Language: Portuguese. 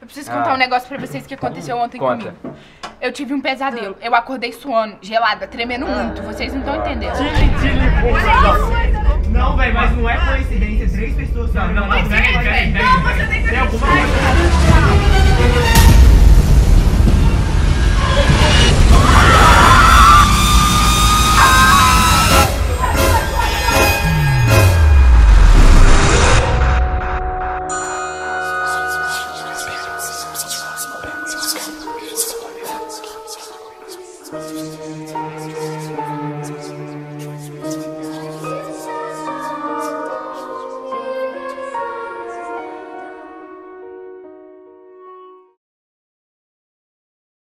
Eu preciso contar Ah. um negócio pra vocês que aconteceu ontem Conta. comigo. Eu tive um pesadelo. Eu acordei suando, gelada, tremendo muito. Vocês não estão entendendo. Não, velho, mas não é coincidência. Três pessoas. Não, não, Christmas.